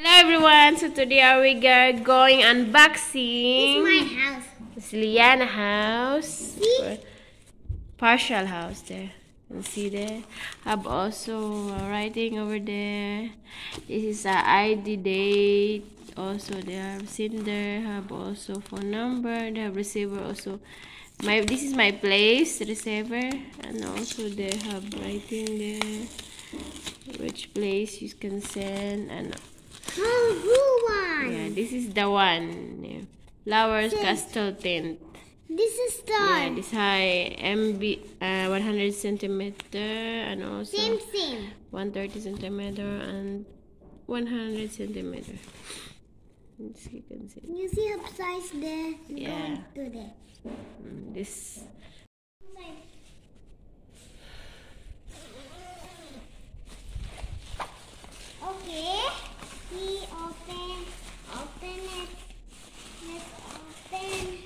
Hello everyone, so today are we are going unboxing It's my house. It's Liana house. See? Partial house there. You see there. I have also writing over there. This is a ID date. Also they have cinder. Have also phone number. They have receiver also. My this is my place receiver and also they have writing there which place you can send and Oh, blue one. yeah this is the one yeah. flowers Yes. castle tint This is star. yeah this high mb uh, 100 centimeter and also same, same. 130 centimeter and 100 centimeter Let's see, you can see You see her size there? Yeah. Going to there. Mm, this Okay. We open, open it. Let's open.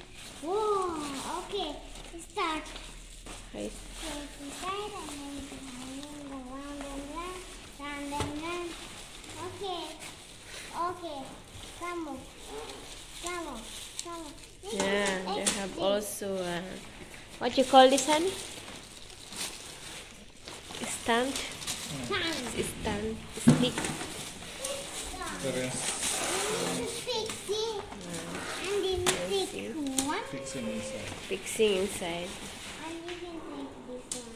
Whoa. Okay. Start. right Close inside and then behind, go round and round, round and round. Okay. Okay. Come on. Come on. yeah they have also uh, what you call this honey stand stand stick Fixing. And then take one. fixing inside. fixing inside And you can take this one.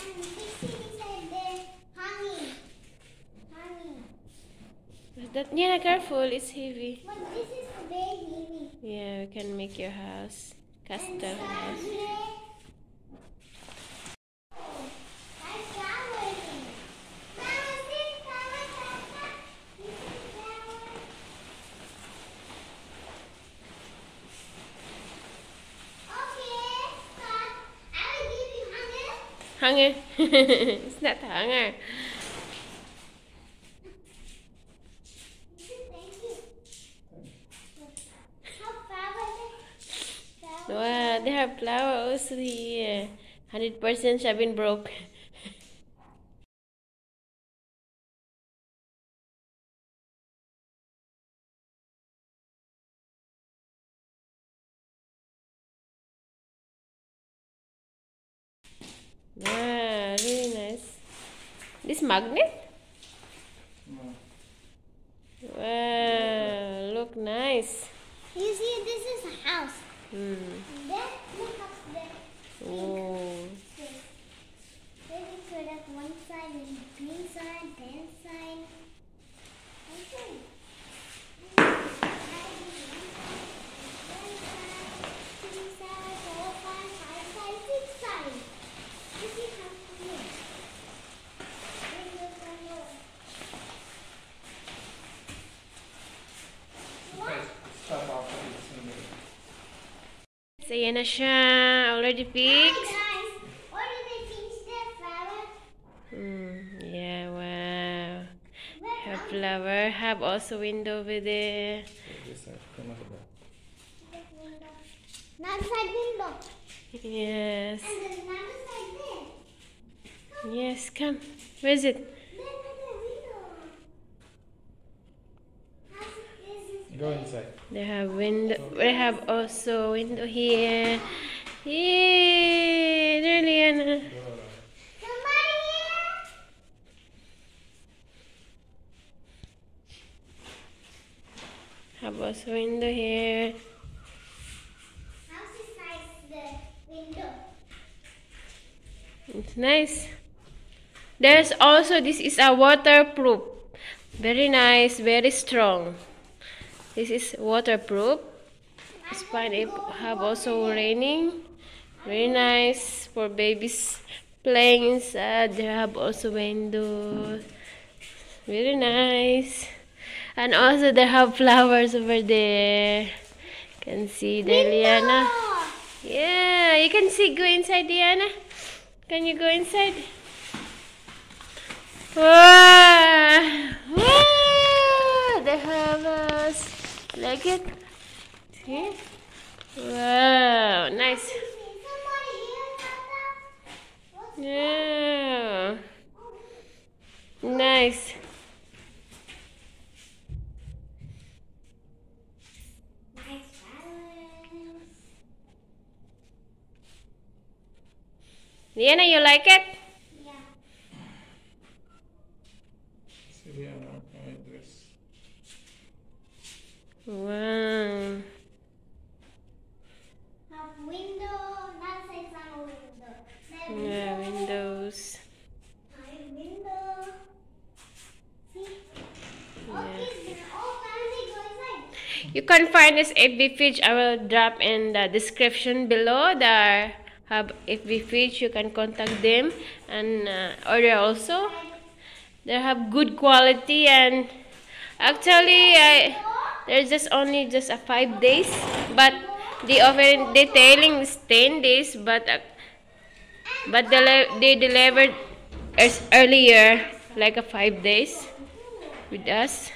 And fixing inside there. Hanging. Hanging. That yeah careful it's heavy But this is very heavy. yeah we can make your house castle start house here. Oh, I shower in. Mama, see, Mama, Tata. This is shower. Okay, start. I will give you hunger. hanger it's not hanger Thank you. How far was it? Wow they have flowers also here 100% have been broke Wow, really nice. This magnet? Mm. Wow, look nice. You see, this is a house. Hmm. There. Oh. Then one side and green side, then side. Okay. Two side, four, five, five side, six side. You see how clear. Then you can go. What? Stop off fixing it. So yan na siya. Already Hi fixed. guys, what did they finish their flower? Hmm. Yeah, wow. Where Have are flower. Have also window over there. This side. Come out of that. Another side window. Yes. And then another side there. Yes, come. Where is it? Then another window. How's this is Go inside. They have window. We have also window here. Yay! There, Liana. Go around. somebody here? Have also window here. How's the size the window? It's nice. There's also this is a waterproof. Very nice, very strong. This is waterproof. It's fine. It have also raining. Very nice for babies playing inside. They have also windows. Very nice. And also they have flowers over there. You Can see there, Liana. Yeah, you can see. Go inside, Diana. Can you go inside? Wow! Wow! Like it? see? Whoa, nice. Yeah. Nice. Vienna, you like it? Wow. Have window. That says on a window. Then Yeah, windows. My window. See? Okay, then all family go inside. You can find this FB page. I will drop in the description below. The have FB page. You can contact them and uh, order also. They have good quality and actually I there's just only just a five days, but the oven detailing is ten days, but uh, but they they delivered as earlier like a five days with us.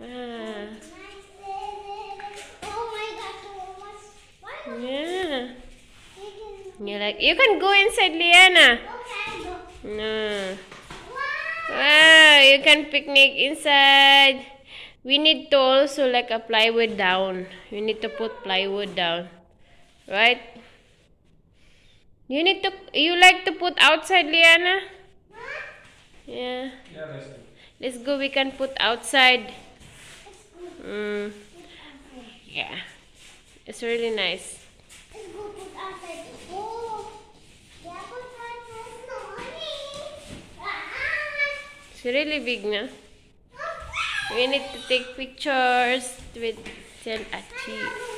Ah. Oh my god, so much. Why Yeah. you can like you can go inside Liana. okay. No. Wow. Wow, you can picnic inside. We need to also like a plywood down. We need to put plywood down. Right? You need to you like to put outside Liana? Yeah. Yeah, let's do. Let's go we can put outside. Mm. Yeah. It's really nice. Let's go put outside. Oh. Yeah, put outside. No, honey. Ah. It's really big na. We need to take pictures with Tel Achi.